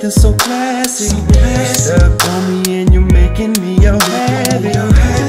something so classic, So classy. Stuck on me and you're making me a habit.